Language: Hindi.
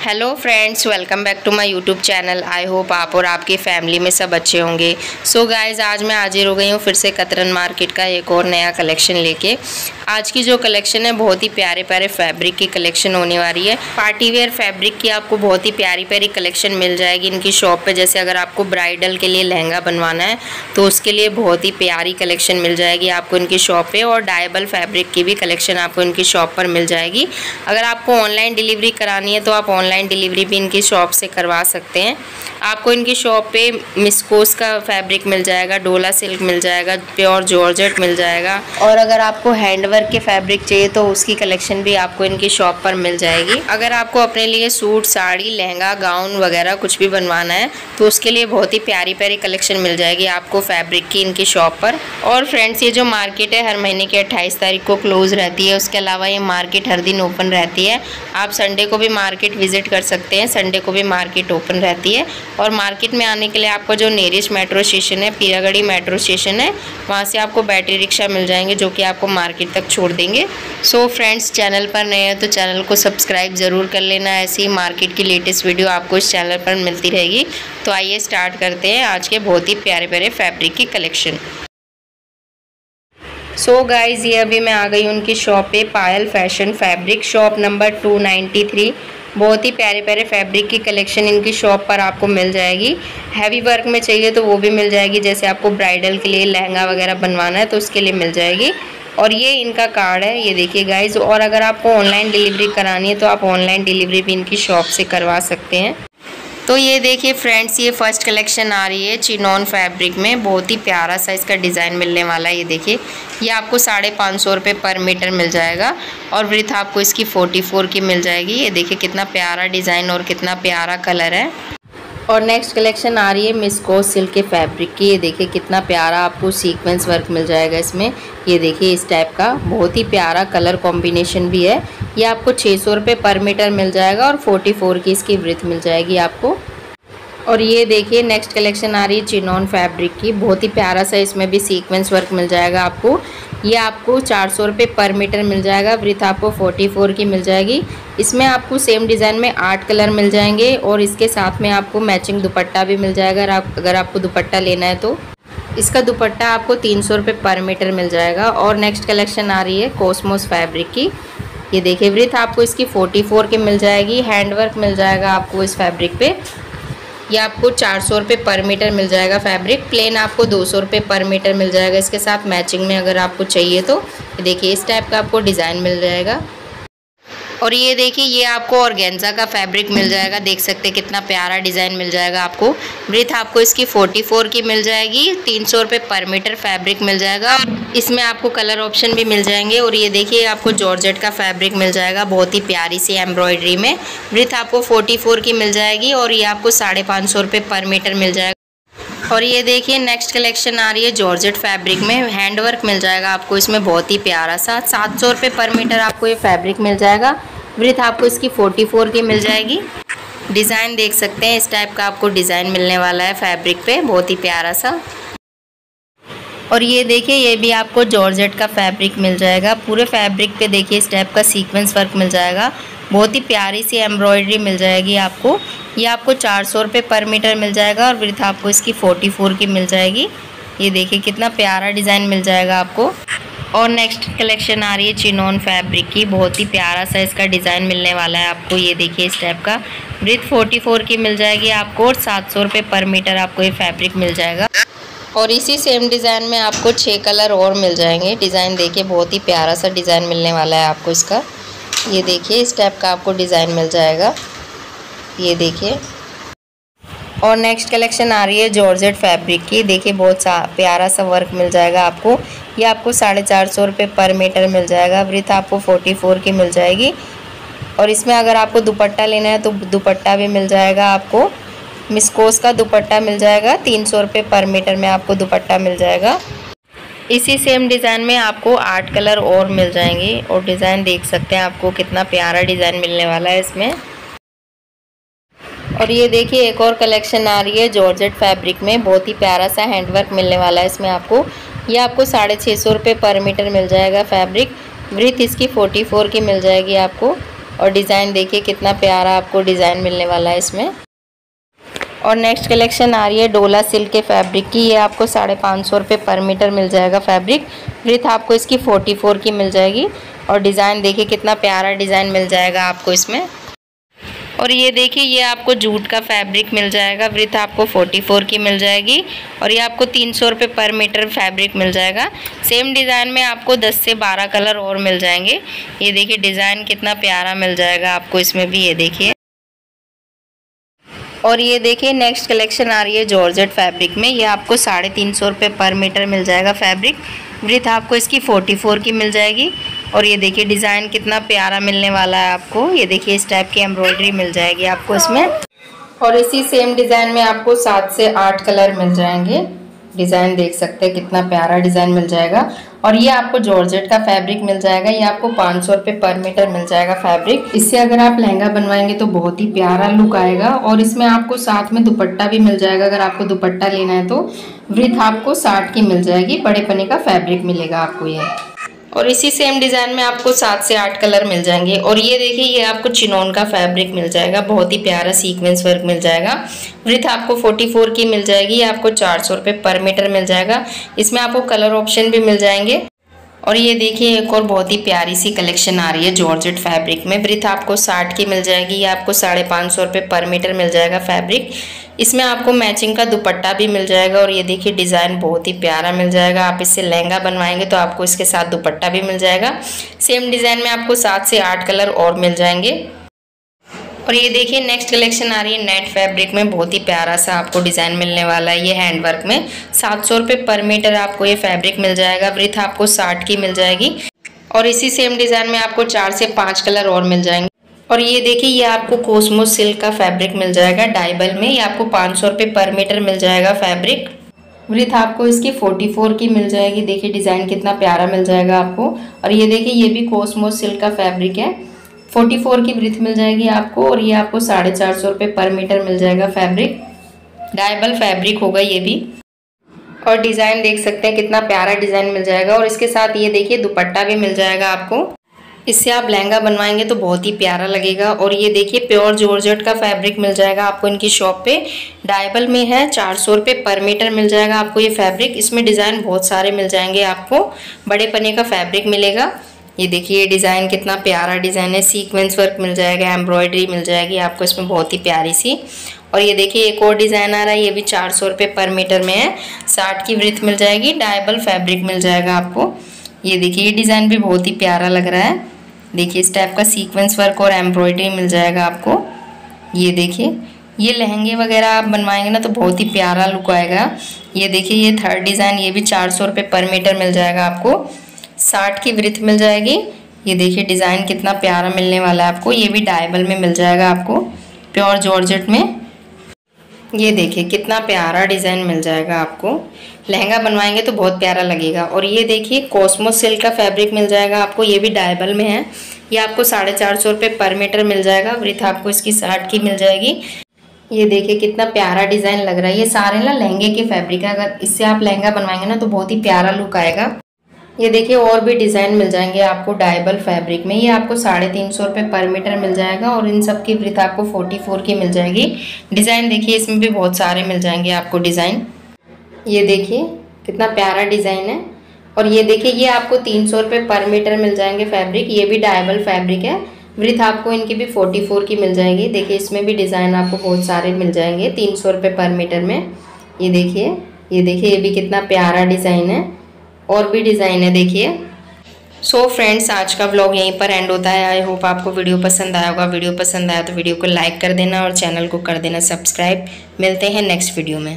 Hello friends welcome back to my YouTube channel I hope आप और आपकी फैमिली में सब अच्छे होंगे। सो so गाइस आज मैं हाजिर हो गई हूँ फिर से कतरन मार्केट का एक और नया कलेक्शन लेके। आज की जो कलेक्शन है, बहुत ही प्यारे प्यारे फैब्रिक की कलेक्शन होने वाली है। पार्टी वेयर फैब्रिक की आपको बहुत ही प्यारी प्यारी कलेक्शन मिल जाएगी इनकी शॉप पर जैसे अगर आपको ब्राइडल के लिए लहंगा बनवाना है तो उसके लिए बहुत ही प्यारी कलेक्शन मिल जाएगी आपको इनकी शॉप पर और डायबल फैब्रिक की भी कलेक्शन आपको इनकी शॉप पर मिल जाएगी। अगर आपको ऑनलाइन डिलीवरी करानी है तो आप ऑनलाइन डिलीवरी भी इनकी शॉप से करवा सकते हैं। आपको इनकी शॉप पे मिसकोस का फैब्रिक मिल जाएगा डोला सिल्क मिल जाएगा प्योर जॉर्जेट मिल जाएगा। और अगर आपको हैंडवर्क वर्क के फैब्रिक चाहिए तो उसकी कलेक्शन भी आपको इनकी शॉप पर मिल जाएगी। अगर आपको अपने लिए सूट साड़ी लहंगा गाउन वगैरह कुछ भी बनवाना है तो उसके लिए बहुत ही प्यारी प्यारी कलेक्शन मिल जाएगी आपको फैब्रिक की इनकी शॉप पर। और फ्रेंड्स ये जो मार्केट है हर महीने की अट्ठाईस तारीख को क्लोज रहती है। उसके अलावा ये मार्केट हर दिन ओपन रहती है। आप संडे को भी मार्केट विज़िट कर सकते हैं। संडे को भी मार्केट ओपन रहती है। और मार्केट में आने के लिए आपको जो नेरिस्ट मेट्रो स्टेशन है, पीरागढ़ी मेट्रो स्टेशन है, वहाँ से आपको बैटरी रिक्शा मिल जाएँगे जो कि आपको मार्केट तक छोड़ देंगे। सो so फ्रेंड्स चैनल पर नए हैं तो चैनल को सब्सक्राइब ज़रूर कर लेना। ऐसी ही मार्केट की लेटेस्ट वीडियो आपको इस चैनल पर मिलती रहेगी। तो आइए स्टार्ट करते हैं आज के बहुत ही प्यारे प्यारे फैब्रिक की कलेक्शन सो so गाइज़ ये अभी मैं आ गई उनकी शॉप पे Payal fashion fabric shop number 293 बहुत ही प्यारे प्यारे फैब्रिक की कलेक्शन इनकी शॉप पर आपको मिल जाएगी। हैवी वर्क में चाहिए तो वो भी मिल जाएगी, जैसे आपको ब्राइडल के लिए लहंगा वगैरह बनवाना है तो उसके लिए मिल जाएगी। और ये इनका कार्ड है, ये देखिए गाइज़ और अगर आपको ऑनलाइन डिलीवरी करानी है तो आप ऑनलाइन डिलीवरी भी इनकी शॉप से करवा सकते हैं। तो ये देखिए फ्रेंड्स, ये फ़र्स्ट कलेक्शन आ रही है चिनॉन फैब्रिक में। बहुत ही प्यारा सा इसका डिज़ाइन मिलने वाला है, ये देखिए। ये आपको साढ़े पाँच सौ रुपये पर मीटर मिल जाएगा और वृथ आपको इसकी फोर्टी फोर की मिल जाएगी। ये देखिए कितना प्यारा डिज़ाइन और कितना प्यारा कलर है। और नेक्स्ट कलेक्शन आ रही है मिसको सिल्क के फैब्रिक की। ये देखिए कितना प्यारा आपको सीक्वेंस वर्क मिल जाएगा इसमें। ये देखिए इस टाइप का। बहुत ही प्यारा कलर कॉम्बिनेशन भी है। ये आपको छः सौ रुपये पर मीटर मिल जाएगा और फोर्टी फोर की इसकी वृथ मिल जाएगी आपको। और ये देखिए नेक्स्ट कलेक्शन आ रही है चिनॉन फैब्रिक की। बहुत ही प्यारा सा इसमें भी सीक्वेंस वर्क मिल जाएगा आपको। ये आपको चार सौ रुपये पर मीटर मिल जाएगा वृथ आपको फोर्टी फोर की मिल जाएगी। इसमें आपको सेम डिज़ाइन में आठ कलर मिल जाएँगे और इसके साथ में आपको मैचिंग दुपट्टा भी मिल जाएगा, अगर आप, अगर आपको दुपट्टा लेना है तो। इसका दुपट्टा आपको तीन सौ रुपये पर मीटर मिल जाएगा और नेक्स्ट कलेक्शन आ रही है कॉस्मोस फैब्रिक की। ये देखिए वृथ आपको इसकी 44 की मिल जाएगी हैंडवर्क मिल जाएगा आपको इस फैब्रिक पे। ये आपको चार सौ रुपये पर मीटर मिल जाएगा फैब्रिक प्लेन आपको दो सौ रुपये पर मीटर मिल जाएगा। इसके साथ मैचिंग में अगर आपको चाहिए तो देखिए इस टाइप का आपको डिज़ाइन मिल जाएगा। और ये देखिए, ये आपको ऑर्गेन्जा का फैब्रिक मिल जाएगा। देख सकते कितना प्यारा डिज़ाइन मिल जाएगा आपको। ब्रिथ आपको इसकी 44 की मिल जाएगी। तीन सौ रुपये पर मीटर फैब्रिक मिल जाएगा। इसमें आपको कलर ऑप्शन भी मिल जाएँगे। और ये देखिए, आपको जॉर्जेट का फैब्रिक मिल जाएगा बहुत ही प्यारी सी एम्ब्रॉयडरी में। ब्रिथ आपको फोर्टी की मिल जाएगी। और ये आपको साढ़े पाँच सौ रुपये पर मीटर मिल जाएगा। और ये देखिए नेक्स्ट कलेक्शन आ रही है जॉर्जेट फैब्रिक में। हैंडवर्क मिल जाएगा आपको इसमें, बहुत ही प्यारा सा। सात सौ रुपये पर मीटर आपको ये फैब्रिक मिल जाएगा। ब्रिथ आपको इसकी फोर्टी फोर की मिल जाएगी। डिज़ाइन देख सकते हैं, इस टाइप का आपको डिज़ाइन मिलने वाला है फैब्रिक पे। बहुत ही प्यारा सा। और ये देखिए, ये भी आपको जॉर्जेट का फैब्रिक मिल जाएगा। पूरे फैब्रिक पे देखिए, इस टाइप का सीक्वेंस वर्क मिल जाएगा। बहुत ही प्यारी सी एम्ब्रॉयडरी मिल जाएगी आपको। ये आपको चार सौ रुपये पर मीटर मिल जाएगा और वृथ आपको इसकी फोर्टी फोर की मिल जाएगी। ये देखिए कितना प्यारा डिज़ाइन मिल जाएगा आपको। और नेक्स्ट कलेक्शन आ रही है चिनोन फैब्रिक की। बहुत ही प्यारा सा इसका डिज़ाइन मिलने वाला है आपको, ये देखिए इस टाइप का। ब्रिथ फोर्टी फोर की मिल जाएगी आपको और सात सौ रुपये पर मीटर आपको ये फैब्रिक मिल जाएगा। और इसी सेम डिज़ाइन में आपको छः कलर और मिल जाएँगे। डिज़ाइन देखिए बहुत ही प्यारा सा डिज़ाइन मिलने वाला है आपको इसका। ये देखिए, इस टाइप का आपको डिज़ाइन मिल जाएगा। ये देखिए। और नेक्स्ट कलेक्शन आ रही है जॉर्जेट फैब्रिक की। देखिए, बहुत सा प्यारा सा वर्क मिल जाएगा आपको। ये आपको साढ़े चार सौ रुपये पर मीटर मिल जाएगा। वृथ आपको फोर्टी फोर की मिल जाएगी। और इसमें अगर आपको दुपट्टा लेना है तो दुपट्टा भी मिल जाएगा आपको। मिसकोस का दुपट्टा मिल जाएगा। तीन सौ रुपये पर मीटर में आपको दुपट्टा मिल जाएगा। इसी सेम डिज़ाइन में आपको आठ कलर और मिल जाएँगे और डिज़ाइन देख सकते हैं आपको कितना प्यारा डिज़ाइन मिलने वाला है इसमें। और ये देखिए, एक और कलेक्शन आ रही है जॉर्जेट फैब्रिक में। बहुत ही प्यारा सा हैंडवर्क मिलने वाला है इसमें आपको। ये आपको साढ़े छः सौ रुपये पर मीटर मिल जाएगा फैब्रिक वृथ इसकी फोर्टी फोर की मिल जाएगी आपको। और डिज़ाइन देखिए, कितना प्यारा आपको डिज़ाइन मिलने वाला है इसमें। और नेक्स्ट कलेक्शन आ रही है डोला सिल्क के फैब्रिक की। ये आपको साढ़े पाँच सौ रुपये पर मीटर मिल जाएगा फैब्रिक ब्रिथ आपको इसकी फोर्टी फोर की मिल जाएगी। और डिज़ाइन देखिए कितना प्यारा डिज़ाइन मिल जाएगा आपको इसमें। और ये देखिए, ये आपको जूट का फैब्रिक मिल जाएगा। वृथ आपको 44 की मिल जाएगी। और ये आपको तीन सौ रुपये पर मीटर फैब्रिक मिल जाएगा। सेम डिज़ाइन में आपको 10 से 12 कलर और मिल जाएँगे। ये देखिए डिज़ाइन कितना प्यारा मिल जाएगा आपको इसमें भी, ये देखिए। और ये देखिए नेक्स्ट कलेक्शन आ रही है जॉर्जेट फैब्रिक में। ये आपको साढ़े तीन सौ रुपये पर मीटर मिल जाएगा फैब्रिक ब्रिथ आपको इसकी 44 की मिल जाएगी। और ये देखिए डिज़ाइन कितना प्यारा मिलने वाला है आपको। ये देखिए, इस टाइप की एम्ब्रॉयडरी मिल जाएगी आपको इसमें। और इसी सेम डिज़ाइन में आपको सात से आठ कलर मिल जाएँगे। डिज़ाइन देख सकते हैं, कितना प्यारा डिज़ाइन मिल जाएगा। और ये आपको जॉर्जेट का फैब्रिक मिल जाएगा, ये आपको पाँच सौ रुपये पर मीटर मिल जाएगा फैब्रिक। इससे अगर आप लहंगा बनवाएँगे तो बहुत ही प्यारा लुक आएगा, और इसमें आपको साथ में दुपट्टा भी मिल जाएगा, अगर आपको दुपट्टा लेना है तो। वृथ आपको साठ की मिल जाएगी, बड़े पने का फैब्रिक मिलेगा आपको ये। और इसी सेम डिज़ाइन में आपको सात से आठ कलर मिल जाएँगे। और ये देखिए, ये आपको चिनोन का फैब्रिक मिल जाएगा। बहुत ही प्यारा सीक्वेंस वर्क मिल जाएगा। वृथ आपको 44 की मिल जाएगी। आपको चार सौ रुपये पर मीटर मिल जाएगा। इसमें आपको कलर ऑप्शन भी मिल जाएँगे। और ये देखिए, एक और बहुत ही प्यारी सी कलेक्शन आ रही है जॉर्जेट फैब्रिक में। ब्रिथ आपको साठ की मिल जाएगी। ये आपको साढ़े पाँच सौ रुपये पर मीटर मिल जाएगा फैब्रिक इसमें आपको मैचिंग का दुपट्टा भी मिल जाएगा और ये देखिए डिज़ाइन बहुत ही प्यारा मिल जाएगा। आप इससे लहंगा बनवाएँगे तो आपको इसके साथ दुपट्टा भी मिल जाएगा। सेम डिज़ाइन में आपको सात से आठ कलर और मिल जाएँगे। और ये देखिए नेक्स्ट कलेक्शन आ रही है नेट फैब्रिक में। बहुत ही प्यारा सा आपको डिज़ाइन मिलने वाला है ये हैंडवर्क में। सात सौ रुपये पर मीटर आपको ये फैब्रिक मिल जाएगा। ब्रिथ आपको साठ की मिल जाएगी। और इसी सेम डिज़ाइन में आपको चार से पाँच कलर और मिल जाएँगे। और ये देखिए, ये आपको कोसमो सिल्क का फैब्रिक मिल जाएगा डाइबल में। ये आपको पाँच सौ रुपये पर मीटर मिल जाएगा फैब्रिक ब्रिथ आपको इसकी 44 की मिल जाएगी। देखिए डिज़ाइन कितना प्यारा मिल जाएगा आपको। और ये देखिए, ये भी कोसमो सिल्क का फैब्रिक है। 44 की ब्रिथ मिल जाएगी आपको और ये आपको साढ़े चार सौ रुपये पर मीटर मिल जाएगा फैब्रिक डायबल फैब्रिक होगा ये भी। और डिज़ाइन देख सकते हैं, कितना प्यारा डिज़ाइन मिल जाएगा। और इसके साथ ये देखिए, दुपट्टा भी मिल जाएगा आपको। इससे आप लहंगा बनवाएँगे तो बहुत ही प्यारा लगेगा। और ये देखिए, प्योर जॉर्जेट का फैब्रिक मिल जाएगा आपको इनकी शॉप पे। डायबल में है, चार सौ रुपये पर मीटर मिल जाएगा आपको ये फैब्रिक। इसमें डिज़ाइन बहुत सारे मिल जाएँगे आपको। बड़े पने का फैब्रिक मिलेगा। ये देखिए, ये डिज़ाइन कितना प्यारा डिज़ाइन है। सीक्वेंस वर्क मिल जाएगा, एम्ब्रॉयडरी मिल जाएगी आपको इसमें बहुत ही प्यारी सी। और ये देखिए, एक और डिज़ाइन आ रहा है, ये भी चार सौ रुपये पर मीटर में है। साठ की वृथ मिल जाएगी, डायबल फैब्रिक मिल जाएगा आपको। ये देखिए, ये डिज़ाइन भी बहुत ही प्यारा लग रहा है। देखिए इस टाइप का सीक्वेंस वर्क और एम्ब्रॉयडरी मिल जाएगा आपको। ये देखिए, ये लहंगे वगैरह आप बनवाएँगे ना तो बहुत ही प्यारा लुक आएगा। ये देखिए, ये थर्ड डिज़ाइन ये भी चार सौ रुपये पर मीटर मिल जाएगा आपको। साठ की वृथ मिल जाएगी। ये देखिए डिज़ाइन कितना प्यारा मिलने वाला है आपको। ये भी डायबल में मिल जाएगा आपको। प्योर जॉर्जेट में। ये देखिए, कितना प्यारा डिज़ाइन मिल जाएगा आपको। लहंगा बनवाएँगे तो बहुत प्यारा लगेगा। और ये देखिए कॉस्मो सिल्क का फैब्रिक मिल जाएगा आपको। ये भी डायबल में है। ये आपको साढ़े चार सौ रुपये पर मीटर मिल जाएगा। वृथ आपको इसकी साठ की मिल जाएगी। ये देखिए, कितना प्यारा डिज़ाइन लग रहा है। ये सारे ना लहंगे के फैब्रिक है। अगर इससे आप लहंगा बनवाएँगे ना तो बहुत ही प्यारा लुक आएगा। ये देखिए, और भी डिज़ाइन मिल जाएँगे आपको डायबल फैब्रिक में। ये आपको साढ़े तीन सौ रुपये पर मीटर मिल जाएगा और इन सब की वृथ आपको फोर्टी फोर की मिल जाएगी। डिज़ाइन देखिए, इसमें भी बहुत सारे मिल जाएँगे आपको डिज़ाइन। ये देखिए, कितना प्यारा डिज़ाइन है। और ये देखिए, ये आपको तीन सौ रुपये पर मीटर मिल जाएँगे फैब्रिक। ये भी डायबल फैब्रिक है। वृथ आपको इनकी भी फोर्टी फोर की मिल जाएगी। देखिए, इसमें भी डिज़ाइन आपको बहुत सारे मिल जाएँगे तीन सौ रुपये पर मीटर में। ये देखिए ये देखिए, ये भी कितना प्यारा डिज़ाइन है। और भी डिज़ाइन है, देखिए। सो so फ्रेंड्स आज का व्लॉग यहीं पर एंड होता है। आई होप आपको वीडियो पसंद आया होगा। वीडियो पसंद आया तो वीडियो को लाइक कर देना और चैनल को कर देना सब्सक्राइब मिलते हैं नेक्स्ट वीडियो में।